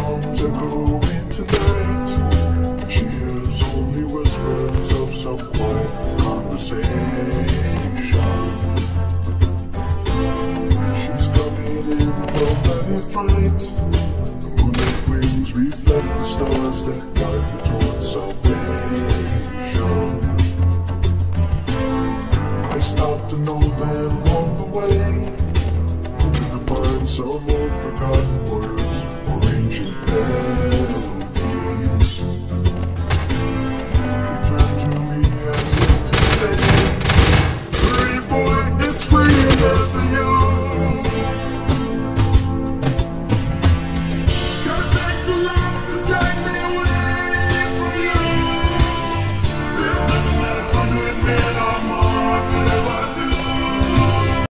storms are brewing tonight. She hears only whispers of some quiet conversation. She's coming in from many flights. The moonlit wings reflect the stars that guide her towards salvation. I stopped an old man along the way, hoping to find some old forgotten words.